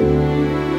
Música